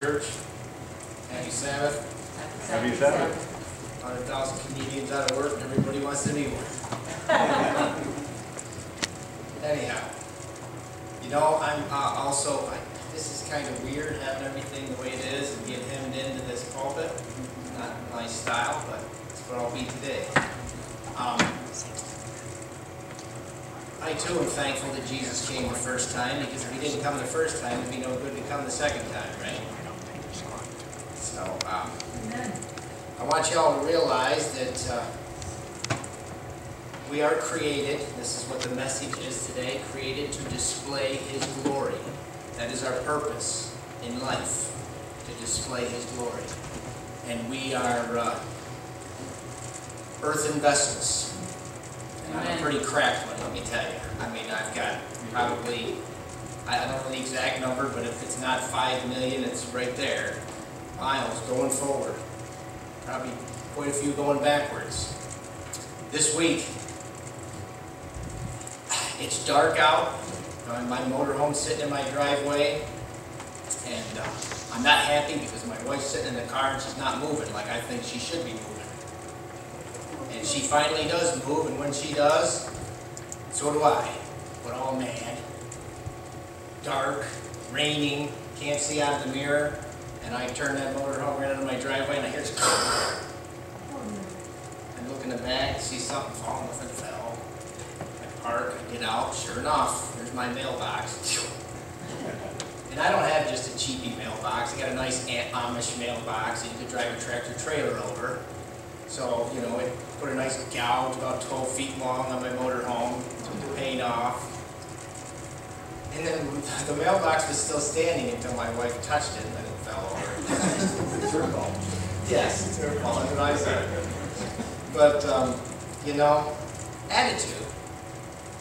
Church, happy Sabbath. Happy Sabbath. Hundred thousand comedians out of work and everybody wants to be one. Anyhow, you know, I'm uh, also, I- this is kind of weird having everything the way it is and getting hemmed into this pulpit. Not my style, but it's what I'll be today. Um, I too am thankful that Jesus came the first time, because if he didn't come the first time, it'd be no good to come the second time, right? So, um, I want you all to realize that uh, we are created, this is what the message is today, created to display His glory. That is our purpose in life, to display His glory. And we are uh, earthen vessels. And I'm a pretty cracked one, let me tell you. I mean, I've got probably, I I don't know the exact number, but if it's not five million, it's right there. Miles going forward. Probably quite a few going backwards. This week, it's dark out. Uh, My motorhome's sitting in my driveway. And uh, I'm not happy because my wife's sitting in the car and she's not moving like I think she should be moving. And she finally does move, and when she does, so do I. But oh mad, dark, raining, can't see out of the mirror, and I turn that motorhome right out of my driveway and I hear this. I look in the back, see something falling, nothing fell. I park, I get out, sure enough, there's my mailbox. And I don't have just a cheapy mailbox, I got a nice Am- Amish mailbox that you could drive a tractor trailer over. So, you know, it put a nice gouge about 12 feet long on my motorhome, took the paint off. And then the mailbox was still standing until my wife touched it and then it fell over. It's your fault. Yes, it's her fault, that's what I said. But, um, you know, attitude.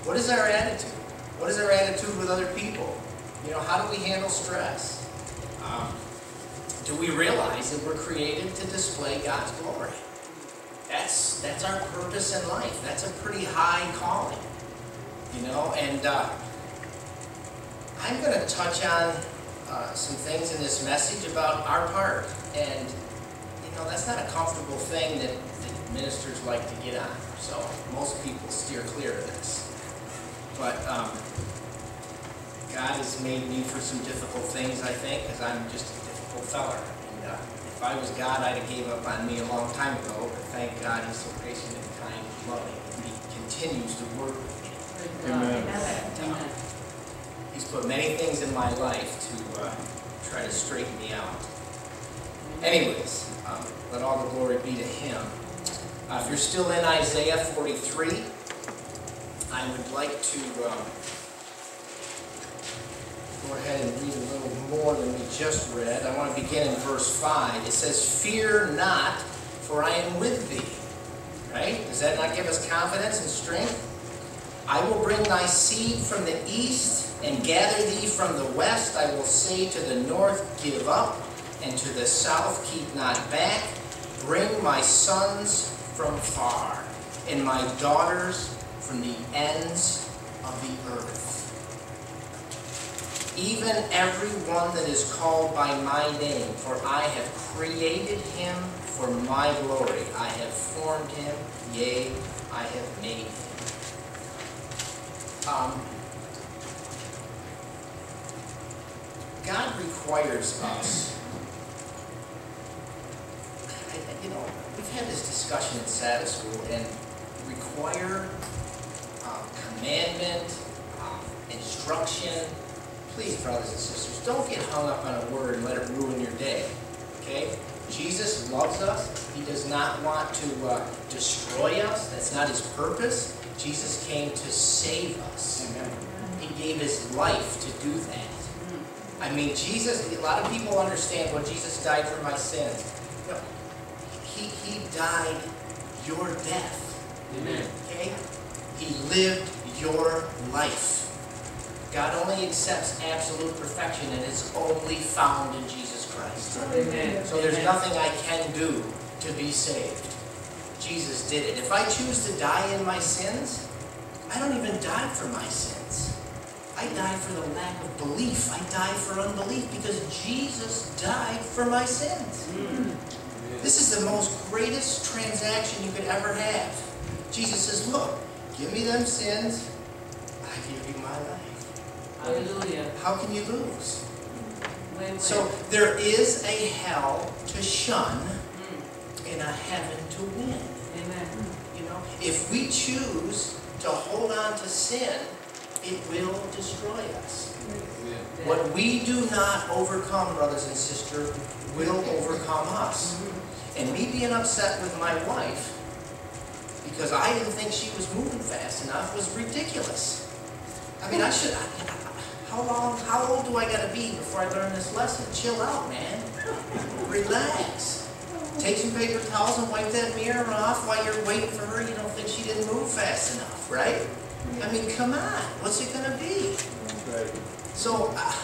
What is our attitude? What is our attitude with other people? You know, how do we handle stress? Um, do we realize that we're created to display God's glory? That's, that's our purpose in life. That's a pretty high calling, you know, and, uh, I'm gonna touch on, uh, some things in this message about our part. And, you know, that's not a comfortable thing that, that ministers like to get on. So most people steer clear of this. But, um, God has made me for some difficult things, I think, because I'm just a difficult feller. And, uh, if I was God, I'd have gave up on me a long time ago, but thank God he's so patient and kind and loving, and he continues to work with me. Amen. Amen. Many things in my life to uh, try to straighten me out. Anyways, um, let all the glory be to him. Uh, If you're still in Isaiah 43, I would like to um, go ahead and read a little more than we just read. I want to begin in verse 5. It says, Fear not, for I am with thee. Right? Does that not give us confidence and strength? I will bring thy seed from the east and gather thee from the west. I will say to the north, Give up, and to the south, Keep not back. Bring my sons from far, and my daughters from the ends of the earth. Even every one that is called by my name, for I have created him for my glory. I have formed him, yea, I have made him. Um, God requires us. I- You know, we've had this discussion in Sabbath school, and require, um, commandment, um, instruction. Please, brothers and sisters, don't get hung up on a word and let it ruin your day. Okay? Jesus loves us. He does not want to uh, destroy us. That's not his purpose. Jesus came to save us. He gave his life to do that. I mean, Jesus, a lot of people understand when Jesus died for my sins. No, he, he died your death. Amen. Okay? He lived your life. God only accepts absolute perfection and it's only found in Jesus Christ. Amen. So there's Amen. nothing I can do to be saved. Jesus did it. If I choose to die in my sins, I don't even die for my sins. I die for the lack of belief. I die for unbelief because Jesus died for my sins. This is the most greatest transaction you could ever have. Jesus says, look, give me them sins, I give you my life. Hallelujah. How can you lose? Wait, wait. So there is a hell to shun Mm. and a heaven to win. Amen. You know, if we choose to hold on to sin, it will destroy us. What we do not overcome, brothers and sisters, will overcome us. And me being upset with my wife because I didn't think she was moving fast enough was ridiculous. I mean, I should. How long? How old do I gotta be before I learn this lesson? Chill out, man. Relax. Take some paper towels and wipe that mirror off while you're waiting for her. You don't think she didn't move fast enough, right? I mean, come on. What's it gonna be? Right. So, uh,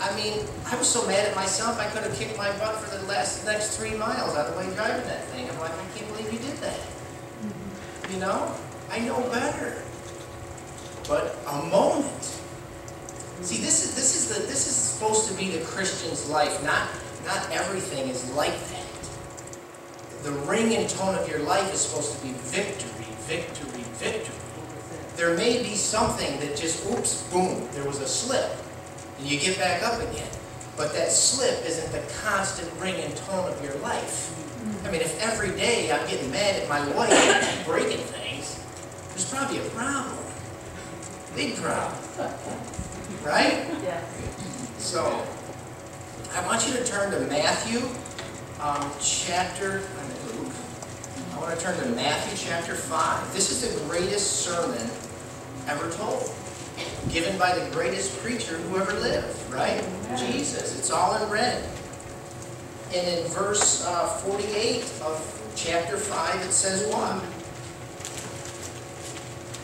I mean, I was so mad at myself, I could have kicked my butt for the last, next three miles out of the way driving that thing. I'm like, I can't believe you did that. You know? I know better. But a moment. See, this is, this is the, this is supposed to be the Christian's life. Not, not everything is like that. The ring and tone of your life is supposed to be victory, victory, victory. There may be something that just, oops, boom, there was a slip, and you get back up again. But that slip isn't the constant ring and tone of your life. I mean, if every day I'm getting mad at my wife and breaking things, there's probably a problem. Big problem. Right? Yeah. So, I want you to turn to Matthew, um, chapter, I'm Luke. I want to turn to Matthew chapter 5. This is the greatest sermon ever told, given by the greatest preacher who ever lived, right? Jesus. It's all in red. And in verse uh, 48 of chapter 5, it says what?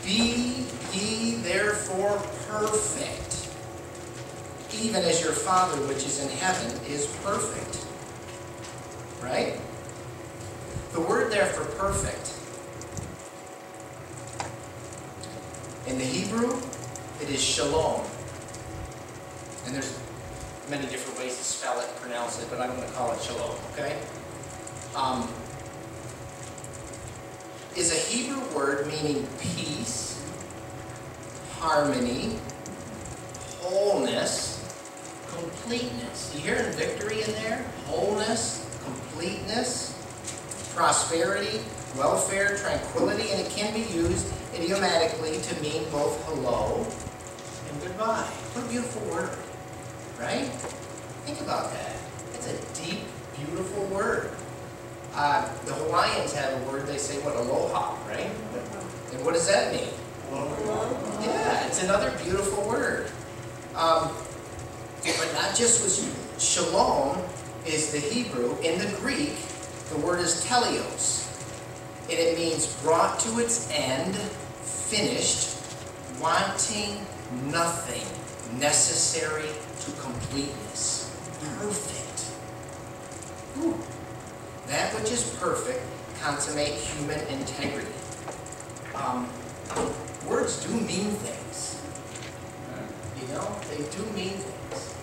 Be ye therefore perfect, even as your Father which is in heaven is perfect. Right? The word there for perfect, in the Hebrew, it is shalom. And there's many different ways to spell it, and pronounce it, but I'm going to call it shalom, okay? Um, is a Hebrew word meaning peace, harmony, wholeness, completeness. You hear in victory in there? Wholeness, completeness, prosperity, welfare, tranquility, and it can be used idiomatically to mean both hello and goodbye. What a beautiful word, right? Think about that. It's a deep, beautiful word. Uh, the Hawaiians have a word, they say, what, aloha, right? And what does that mean? Yeah, it's another beautiful word. Um, but not just with shalom is the Hebrew. In the Greek, the word is teleos. And it means brought to its end, finished, wanting nothing, necessary to completeness. Perfect. Ooh. That which is perfect, consummate human integrity. Um, words do mean things. You know, they do mean things.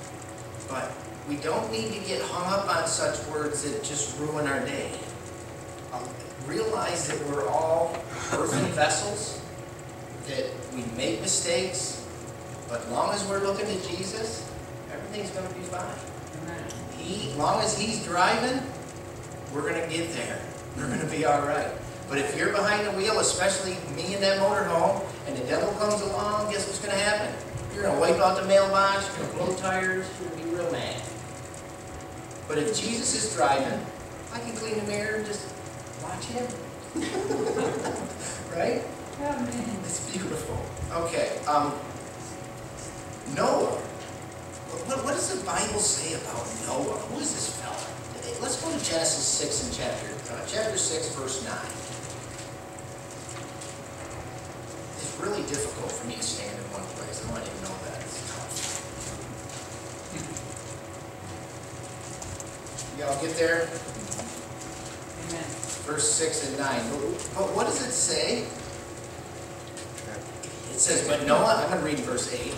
But we don't need to get hung up on such words that just ruin our day. Um, realize that we're all earthen vessels, that we make mistakes, but long as we're looking to Jesus, everything's going to be fine. Amen. He, long as he's driving, we're gonna get there. We're gonna be all right. But if you're behind the wheel, especially me in that motorhome, and the devil comes along, guess what's gonna happen? You're gonna wipe out the mailbox, you're gonna blow tires, you're gonna be real mad. But if Jesus is driving, I can clean the mirror and just watch him. right? Amen. It's beautiful. Okay, um, Noah. What, what does the Bible say about Noah? Who is this fella? Let's go to Genesis 6 and chapter, uh, chapter 6, verse 9. It's really difficult for me to stand in one place. I want you to know that. It's tough. Y'all get there? Amen. verse 6 and 9. But, but what does it say? It says, But Noah, I'm going to read verse 8.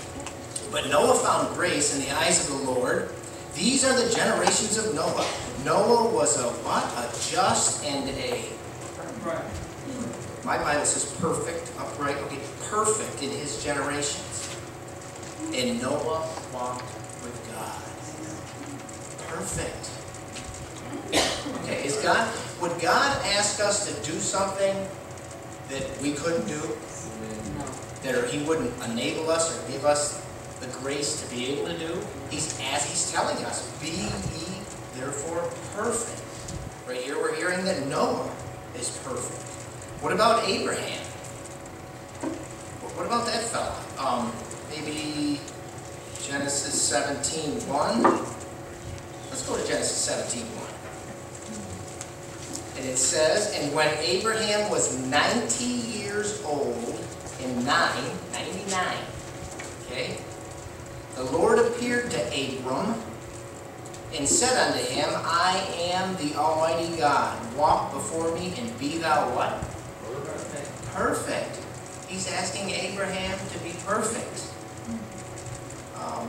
But Noah found grace in the eyes of the Lord. These are the generations of Noah. Noah was a what? A just and a Right. my Bible says perfect, upright, okay, perfect in his generations. And Noah walked with God. Perfect. Okay, is God, would God ask us to do something that we couldn't do? No. That he wouldn't enable us or give us the grace to be able to do? He's as he's telling us, be ye therefore perfect. Right here we're hearing that Noah is perfect. What about Abraham? What about that fella? Um, maybe Genesis 17, 1? Let's go to Genesis 17, 1. And it says, And when Abraham was 90 years old, and 9, 99, okay, the Lord appeared to Abram and said unto him, I am the Almighty God. Walk before me and be thou what? Perfect. Perfect. He's asking Abraham to be perfect. Um,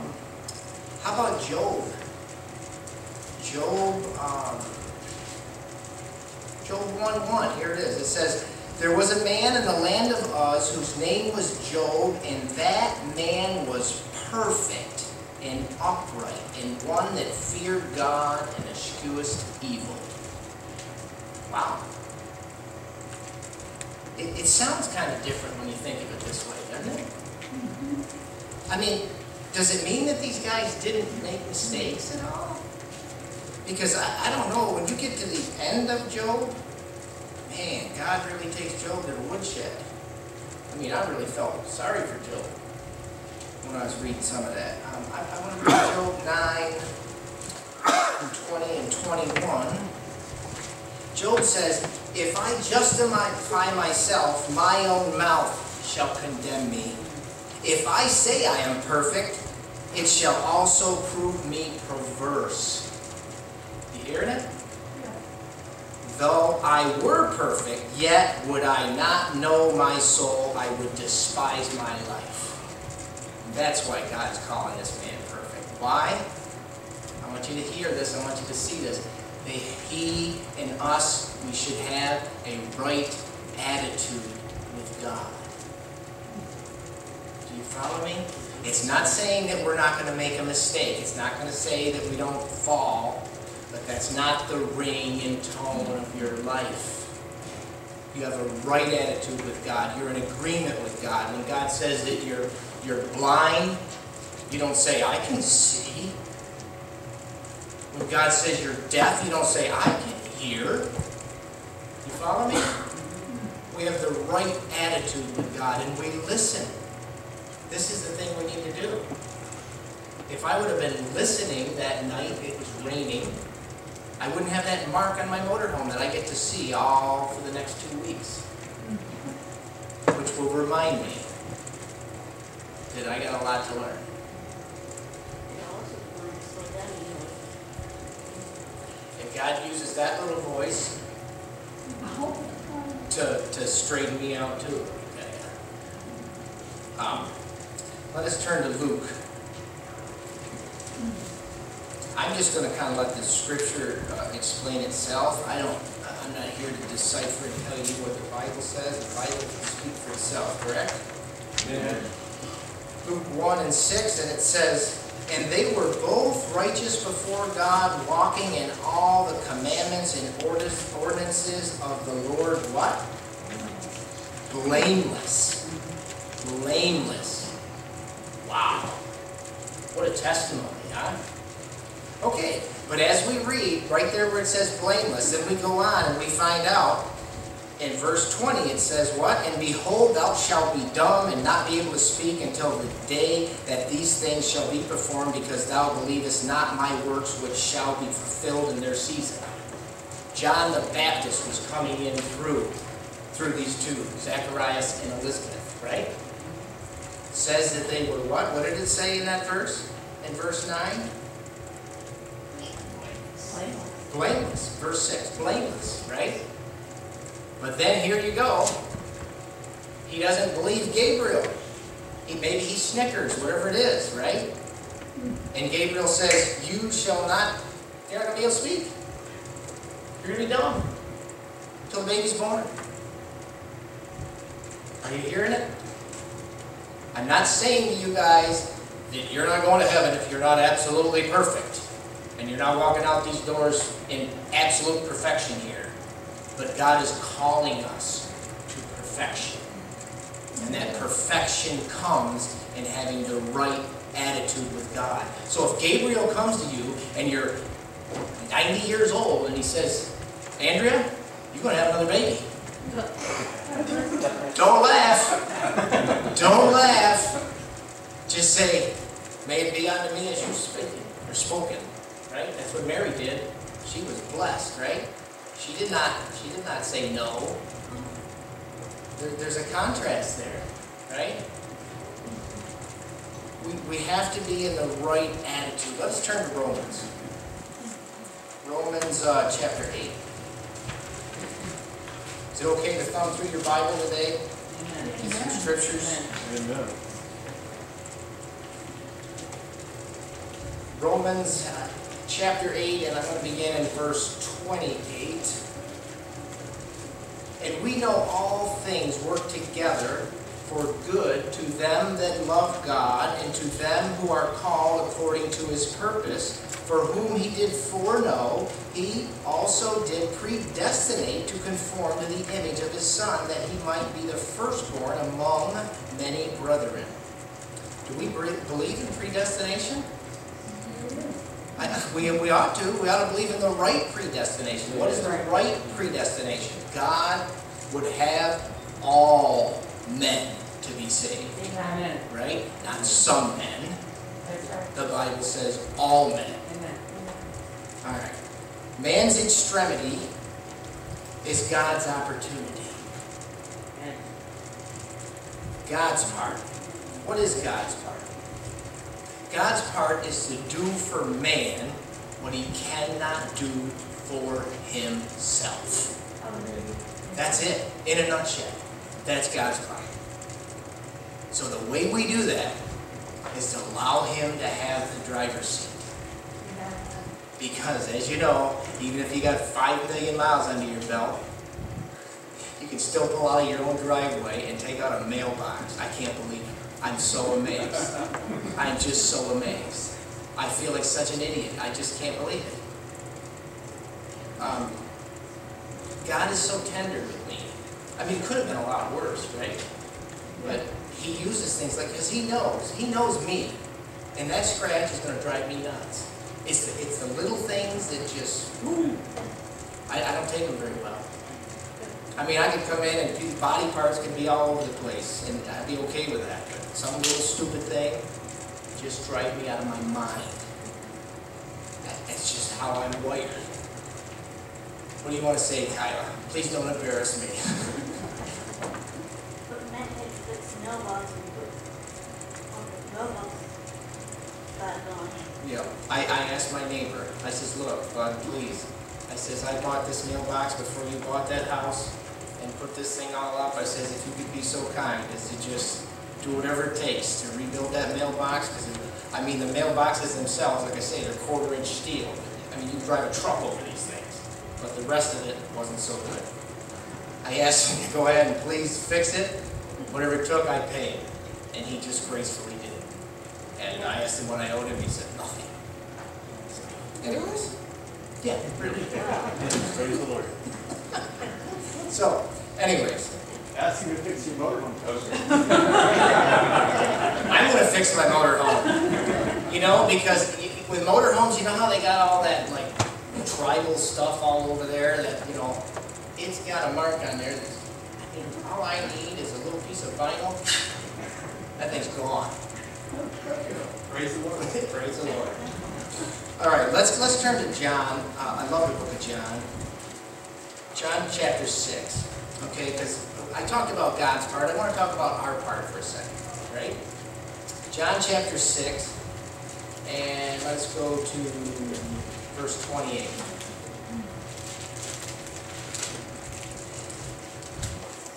how about Job? Job, um, Job 1 1, here it is. It says, There was a man in the land of Uz whose name was Job, and that man was perfect and upright, and one that feared God and eschewed evil. Wow. It, it sounds kind of different when you think of it this way, doesn't it? Mm-hmm. I mean, does it mean that these guys didn't make mistakes at all? Because I, I don't know, when you get to the end of Job, man, God really takes Job to the woodshed. I mean, I really felt sorry for Job when I was reading some of that. Um, I, I want to read Job 9, 20 and 21. Job says, If I justify myself, my own mouth shall condemn me. If I say I am perfect, it shall also prove me perverse. Hearing it? Though I were perfect, yet would I not know my soul, I would despise my life. That's why God's calling this man perfect. Why? I want you to hear this, I want you to see this. That he and us, we should have a right attitude with God. Do you follow me? It's not saying that we're not going to make a mistake. It's not going to say that we don't fall. That's not the ring and tone of your life. You have a right attitude with God. You're in agreement with God. When God says that you're, you're blind, you don't say, I can see. When God says you're deaf, you don't say, I can hear. You follow me? We have the right attitude with God and we listen. This is the thing we need to do. If I would have been listening that night, it was raining, I wouldn't have that mark on my motorhome that I get to see all for the next two weeks. Which will remind me that I got a lot to learn. If God uses that little voice to, to straighten me out too. Um, let us turn to Luke. I'm just going to kind of let the scripture uh, explain itself. I don't, I'm not here to decipher and tell you what the Bible says. The Bible can speak for itself, correct? Luke 1 and 6, and it says, And they were both righteous before God, walking in all the commandments and ordinances of the Lord, what? Blameless. Blameless. Wow. What a testimony, huh? Okay, but as we read, right there where it says blameless, then we go on and we find out in verse 20 it says what? And behold, thou shalt be dumb and not be able to speak until the day that these things shall be performed, because thou believest not my works which shall be fulfilled in their season. John the Baptist was coming in through, through these two, Zacharias and Elizabeth, right? Says that they were what? What did it say in that verse? In verse 9? Blameless. Verse 6, blameless, right? But then here you go. He doesn't believe Gabriel. he, maybe he snickers, whatever it is, right? And Gabriel says, you shall not, you're not gonna be able to speak. You're gonna be dumb till the baby's born. Are you hearing it? I'm not saying to you guys that you're not going to heaven if you're not absolutely perfect. And you're not walking out these doors in absolute perfection here. But God is calling us to perfection. And that perfection comes in having the right attitude with God. So if Gabriel comes to you and you're 90 years old and he says, Andrea, you're going to have another baby. Don't laugh. Don't laugh. Just say, may it be unto me as you've spoken, or spoken. Right? That's what Mary did. She was blessed, right? She did not, she did not say no. There, there's a contrast there, right? We, we have to be in the right attitude. Let's turn to Romans. Romans uh, chapter 8. Is it okay to thumb through your Bible today? Amen. Get some scriptures? Amen. Romans uh, chapter 8, and I'm going to begin in verse 28. And we know all things work together for good to them that love God and to them who are called according to his purpose, for whom he did foreknow, he also did predestinate to conform to the image of his Son, that he might be the firstborn among many brethren. Do we believe in predestination? I, we, we ought to. We ought to believe in the right predestination. What is the right predestination? God would have all men to be saved, Amen. right? Not some men. The Bible says all men. Amen. All right. Man's extremity is God's opportunity. And God's part. What is God's part? God's part is to do for man what he cannot do for himself. That's it, in a nutshell. That's God's part. So the way we do that is to allow him to have the driver's seat. Because as you know, even if you got five million miles under your belt, you can still pull out of your own driveway and take out a mailbox. I can't believe it. I'm so amazed. I'm just so amazed. I feel like such an idiot. I just can't believe it. Um, God is so tender with me. I mean, it could have been a lot worse, right? But He uses things like, because He knows. He knows me. And that scratch is going to drive me nuts. It's the, it's the little things that just, whoo, I, I don't take them very well. I mean, I could come in and body parts could be all over the place, and I'd be okay with that. But some little stupid thing just drive me out of my mind. That- That's just how I'm wired. What do you want to say, Kyla? Please don't embarrass me. But Matt takes this mailbox and puts on the back. Yeah, I, I asked my neighbor, I says, look, bud, please. I says, I bought this mailbox before you bought that house and put this thing all up. I says, if you could be so kind as to just do whatever it takes to rebuild that mailbox, because, I mean, the mailboxes themselves, like I say, they're quarter inch steel. I mean, you drive a truck over these things, but the rest of it wasn't so good. I asked him to go ahead and please fix it, whatever it took, I paid, and he just gracefully did. It. And I asked him what I owed him, he said, nothing. So, Anyways, yeah, really. Praise the Lord. So, anyways, Ask him to fix your motorhome toaster. I'm gonna fix my motor home. You know, because with motor homes, you know how they got all that like tribal stuff all over there that, you know, it's got a mark on there that's, you know, all I need is a little piece of vinyl. That thing's gone. Praise the Lord. Praise the Lord. All right, let's, let's turn to John. Uh, I love the book of John. John chapter 6, okay, because I talked about God's part. I want to talk about our part for a second, right? John chapter 6, and let's go to verse 28.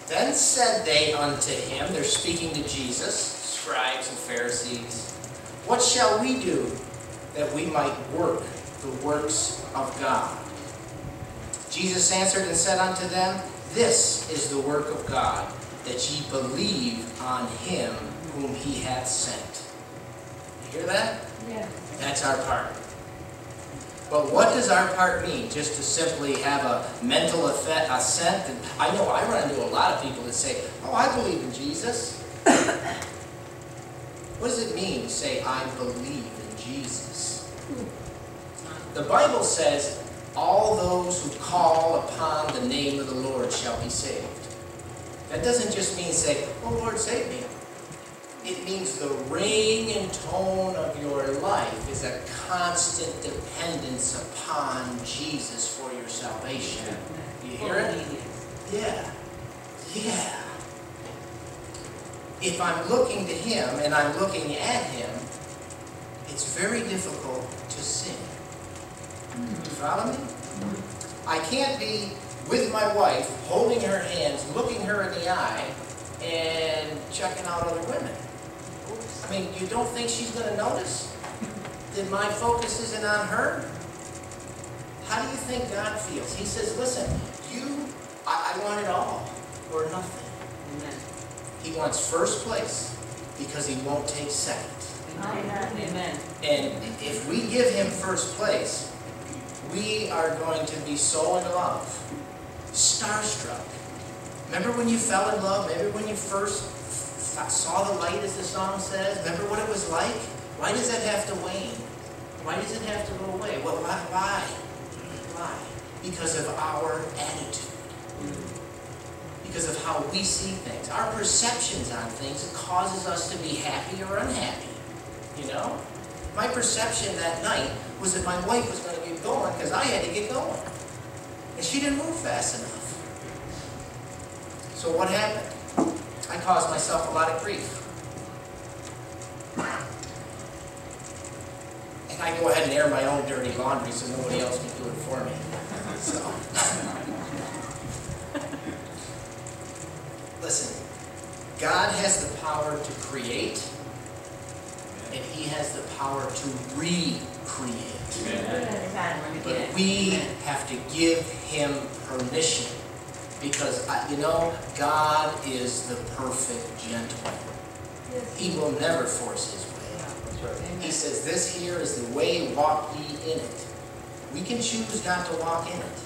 Then said they unto him, they're speaking to Jesus, scribes and Pharisees, what shall we do that we might work the works of God? Jesus answered and said unto them, This is the work of God, that ye believe on him whom he hath sent. You hear that? Yeah. That's our part. But what does our part mean? Just to simply have a mental affe- assent? And I know I run into a lot of people that say, oh, I believe in Jesus. what does it mean to say, I believe in Jesus? Hmm. The Bible says, all those who call upon the name of the Lord shall be saved. That doesn't just mean say, oh, Lord, save me. It means the ring and tone of your life is a constant dependence upon Jesus for your salvation. You hear it? Yeah. Yeah. If I'm looking to Him and I'm looking at Him, it's very difficult to follow me? I can't be with my wife, holding her hands, looking her in the eye, and checking out other women. I mean, you don't think she's going to notice that my focus isn't on her? How do you think God feels? He says, listen, you, I, I want it all or nothing. Amen. He wants first place because he won't take second. Amen. Amen. And if we give him first place, we are going to be so in love, starstruck. Remember when you fell in love? Remember when you first saw the light, as the song says? Remember what it was like? Why does that have to wane? Why does it have to go away? Well, why? Why? Why? Because of our attitude. Because of how we see things. Our perceptions on things causes us to be happy or unhappy. You know? My perception that night was that my wife was going to going because I had to get going. And she didn't move fast enough. So what happened? I caused myself a lot of grief. And I go ahead and air my own dirty laundry so nobody else can do it for me. So. Listen, God has the power to create, and He has the power to recreate. But we have to give him permission because, you know, God is the perfect gentleman. He will never force his way. He says, this here is the way, walk ye in it. We can choose not to walk in it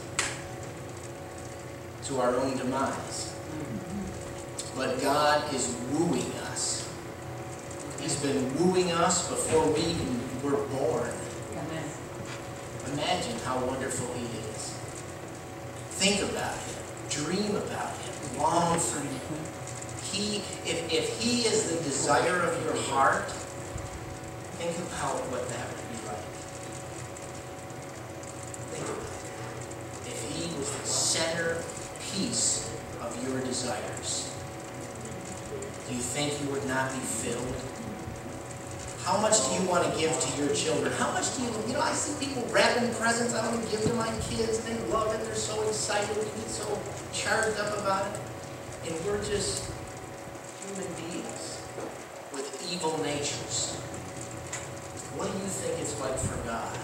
to our own demise. But God is wooing us. He's been wooing us before we were born. Imagine how wonderful He is. Think about Him. Dream about Him. Long for Him. He, if, if He is the desire of your heart, think about what that would be like. Think about it. If He was the center piece of your desires, do you think you would not be filled? How much do you want to give to your children? How much do you, you know, I see people wrapping presents I want to give to my kids, they love it, they're so excited, They get so charged up about it. And we're just human beings with evil natures. What do you think it's like for God?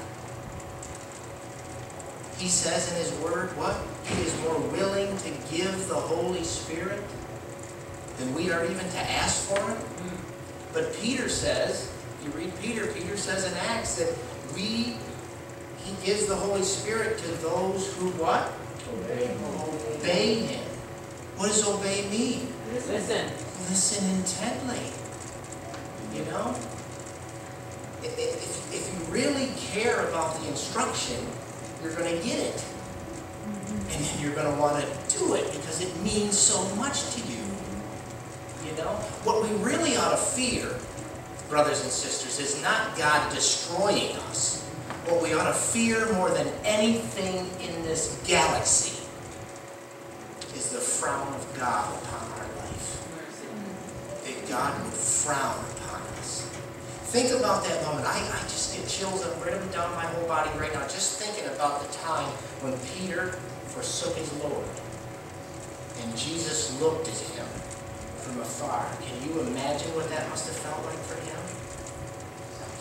He says in His Word, what? He is more willing to give the Holy Spirit than we are even to ask for Him. Mm. But Peter says, you read Peter, Peter says in Acts that we, he gives the Holy Spirit to those who what? Obey him. What does obey mean? Listen. Listen intently. You know? I- i- If, if you really care about the instruction, you're going to get it. Mm-hmm. And then you're going to want to do it because it means so much to you. You know? What we really ought to fear, brothers and sisters, is not God destroying us. What we ought to fear more than anything in this galaxy is the frown of God upon our life. That God would frown upon us. Think about that moment. I, I just get chills. I'm right up down my whole body right now, just thinking about the time when Peter forsook his Lord. And Jesus looked at him from afar. Can you imagine what that must have felt like for him?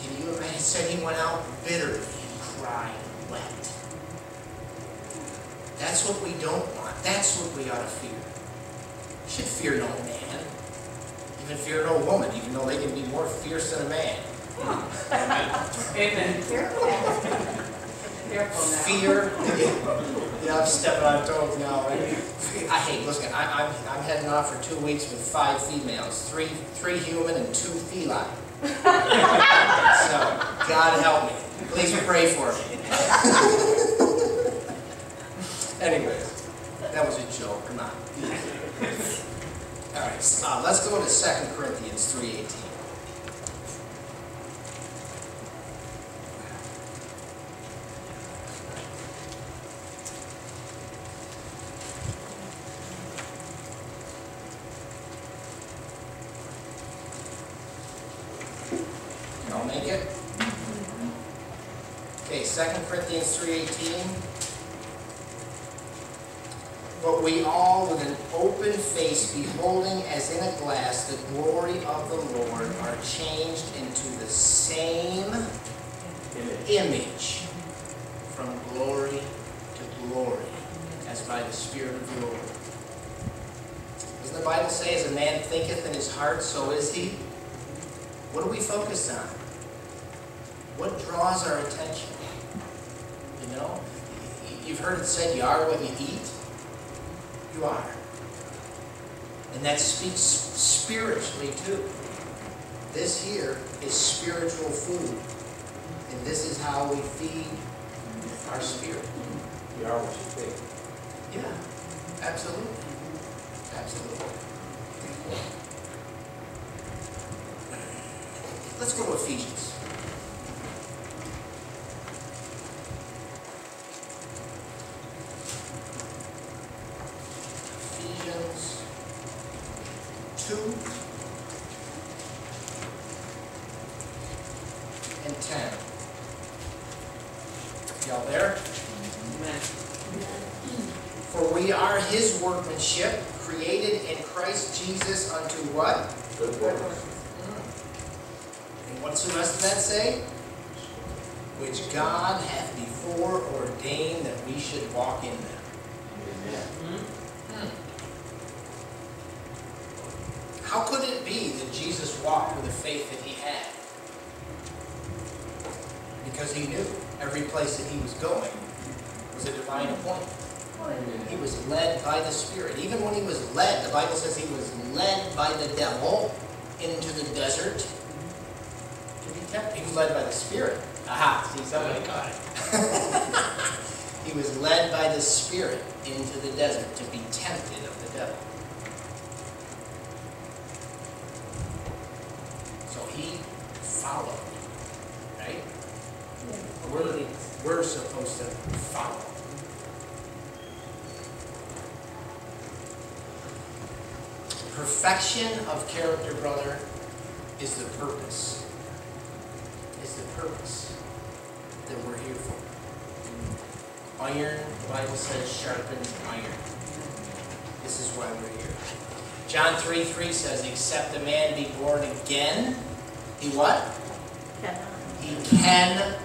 Can you imagine? It said he went out bitter and cried, wept. That's what we don't want. That's what we ought to fear. You should fear no man. Even fear no woman, even though they can be more fierce than a man. Amen. Careful. Careful now. Fear, yeah, I'm stepping on toes now, right? I hate, listen, I, I'm, I'm heading off for two weeks with five females, three, three human and two feline. so, God help me. Please pray for me. Anyways, that was a joke, come on. All right, uh, let's go to 2 Corinthians 3.18. Corinthians three eighteen. But we all with an open face beholding as in a glass the glory of the Lord are changed into the same image from glory to glory as by the Spirit of the Lord. Doesn't the Bible say, as a man thinketh in his heart, so is he? What do we focus on? What draws our attention? You've heard it said, you are what you eat. You are. And that speaks spiritually too. This here is spiritual food. And this is how we feed our spirit. You are what you think. Yeah, absolutely. Absolutely. Let's go to Ephesians. Ephesians 2 and 10. Y'all there? Amen. For we are his workmanship, created in Christ Jesus unto what? Good works. And what's the rest of that say? Which God hath before ordained that we should walk in them. Amen. Hmm? How could it be that With the faith that he had? Because he knew every place that he was going was a divine appointment. He was led by the Spirit. Even when he was led, the Bible says he was led by the devil into the desert to be tempted. He was led by the Spirit. Aha, see, somebody caught it. he was led by the Spirit into the desert to be tempted of the devil. So he followed, right? We're, we're supposed to follow. Perfection of character, brother, is the purpose. Is the purpose that we're here for. Iron, the Bible says, sharpens iron. This is why we're here. John 3 3 says, Except a man be born again, he what? He cannot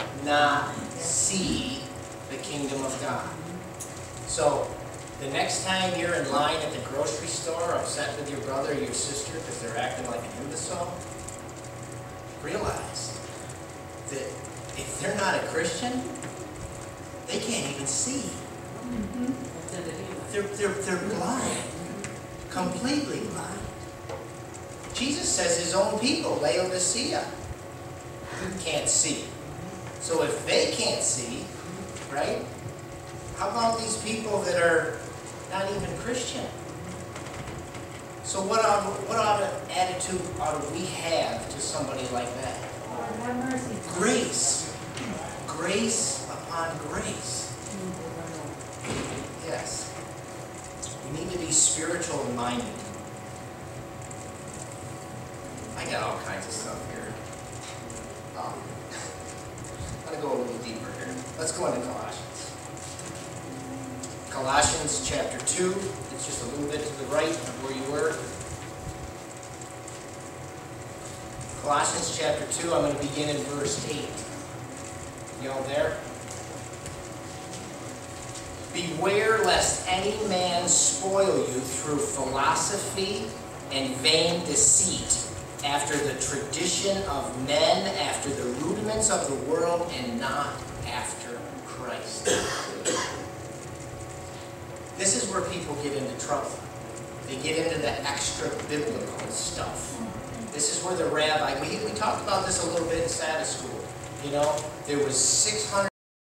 see the kingdom of God. So, the next time you're in line at the grocery store, upset with your brother or your sister because they're acting like an imbecile, realize that if they're not a Christian, they can't even see. In. They're, they're, they're blind, completely blind. Jesus says his own people, Laodicea, can't see. So if they can't see, right? How about these people that are not even Christian? So what um, ought, what of attitude ought we have to somebody like that? Grace. Grace upon grace. Yes. We need to be spiritual minded. I got all kinds of stuff here. Um, I'm going to go a little deeper here. Let's go into Colossians. Colossians chapter 2. It's just a little bit to the right of where you were. Colossians chapter 2, I'm going to begin in verse 8. Y'all there? Beware lest any man spoil you through philosophy and vain deceit, after the tradition of men, after the rudiments of the world, and not after Christ. This is where people get into trouble. They get into the extra biblical stuff. This is where the rabbi, we, we talked about this a little bit in Sabbath school. You know, there was 600